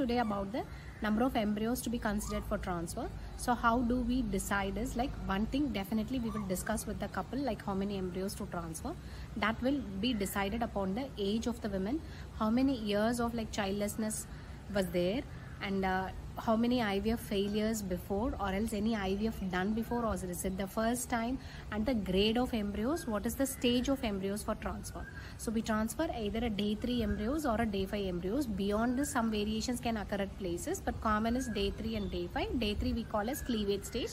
today about the number of embryos to be considered for transfer. So how do we decide is like one thing definitely we will discuss with the couple like how many embryos to transfer. That will be decided upon the age of the women, how many years of like childlessness was there and uh, how many IVF failures before or else any IVF done before or is it the first time and the grade of embryos what is the stage of embryos for transfer? So we transfer either a day 3 embryos or a day 5 embryos. Beyond this some variations can occur at places but common is day 3 and day 5 day 3 we call as cleavage stage.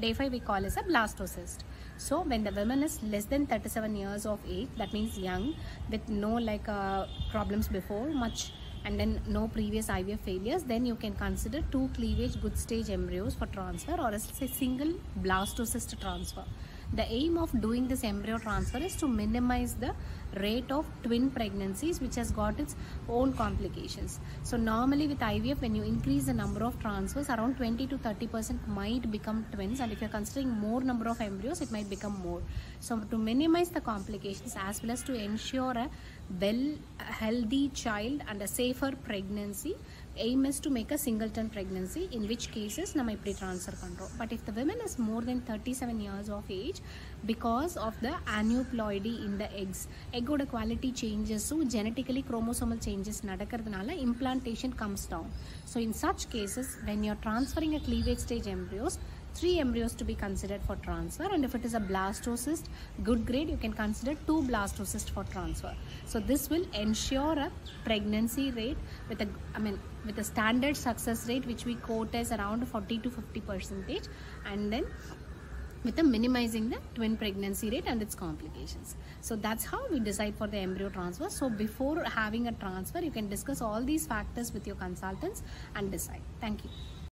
Day 5 we call as a blastocyst. So when the woman is less than 37 years of age that means young with no like uh, problems before much and then no previous IVF failures, then you can consider two cleavage good stage embryos for transfer or a single blastocyst transfer. The aim of doing this embryo transfer is to minimize the rate of twin pregnancies which has got its own complications. So normally with IVF when you increase the number of transfers around 20 to 30 percent might become twins and if you're considering more number of embryos it might become more. So to minimize the complications as well as to ensure a well healthy child and a safer pregnancy aim is to make a singleton pregnancy in which cases நம்ம இப்படி transfer பண்றோம் but if the women is more than 37 years of age because of the aneuploidy in the eggs. egg quality changes, so genetically chromosomal changes nadakkaradunala implantation comes down. So in such cases, when you're transferring a cleavage stage embryos, three embryos to be considered for transfer and if it is a blastocyst good grade you can consider two blastocysts for transfer so this will ensure a pregnancy rate with a i mean with a standard success rate which we quote as around 40 to 50 percentage and then with the minimizing the twin pregnancy rate and its complications. So that's how we decide for the embryo transfer. So before having a transfer, you can discuss all these factors with your consultants and decide. Thank you.